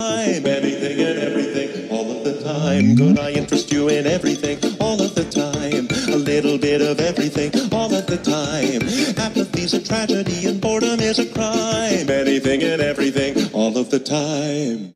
Anything and everything, all of the time. Could I interest you in everything, all of the time? A little bit of everything, all of the time. Apathy's a tragedy and boredom is a crime. Anything and everything, all of the time.